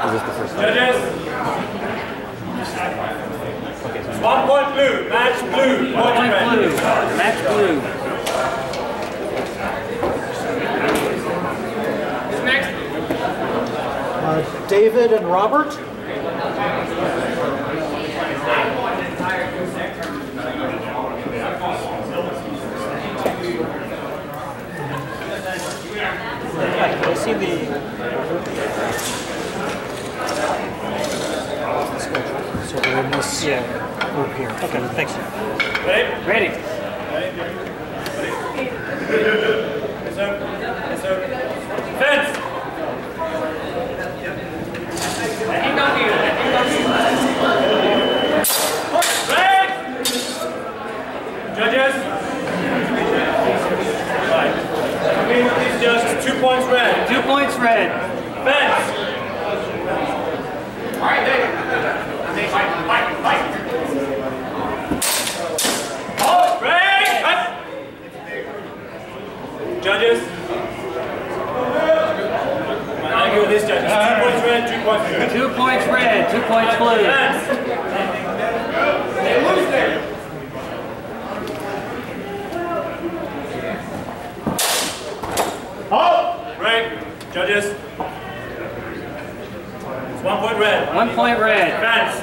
Is this the first time? Judges. One point blue. Match blue. Point Point red. blue. Match blue. Uh, David and Robert. I see the so we're in this uh, group here. Okay, thanks. Ready? Ready. Yes, sir. Yes, sir. Fence. Red. Judges. Right. These judges, two points red. Two points red. Fence. Red. Cut. Judges. I go with this judges. Two points red, two points blue. Two points red. Two points blue. Fence. Break. Judges. It's one point red. One point red. Fence.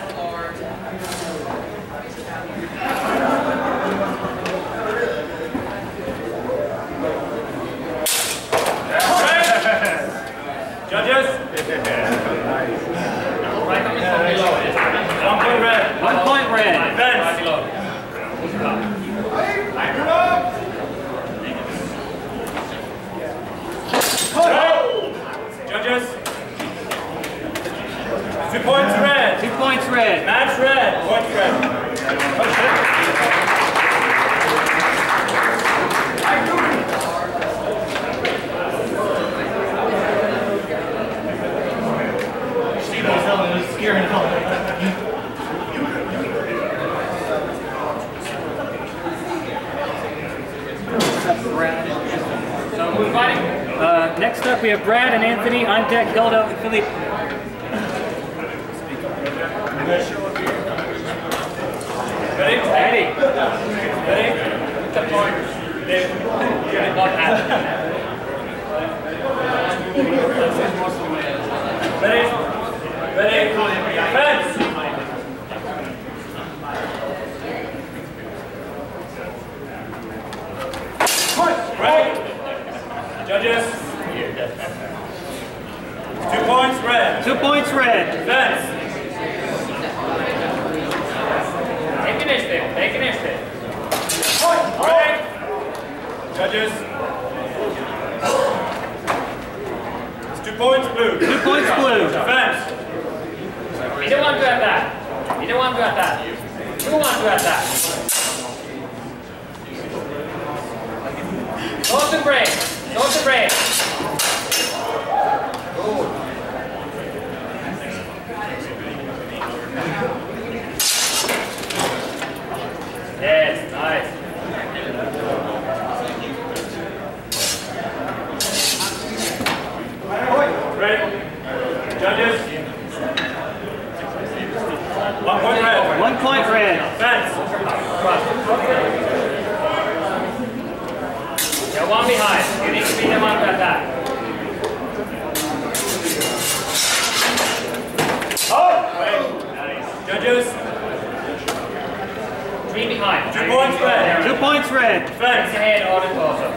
Break. Judges. One point red. One point red. Fence. Judges. Two points red. Two points red. Match red. Points red. So who's fighting? Uh, next up we have Brad and Anthony on deck, Hilda and Philippe. Ready? Ready. Ready? Ready? Ready? Fence. Break. Judges. Two points red. Two points red. Fence. Take initiative. Take initiative. Break. Judges. It's two points blue. Two points blue. Fence. You don't want to do that. You don't want to do that. Who wants to do that? Go to break. Go to break. Yes, nice. Ready? Judges. One point red. One point red. Fence. You're one behind. You need to beat them up at that. Wait. Judges. Three behind. Two points red. Two points red. Ahead or closer.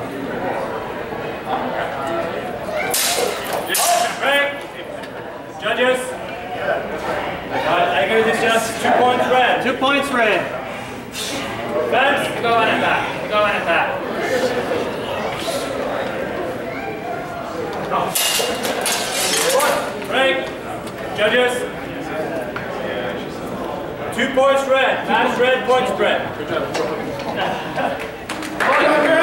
Judges. I give this just two points red. Two points red. Fence. Go on at that. Go on at that. Break. Judges. Two points red. Match red. points red. Up next,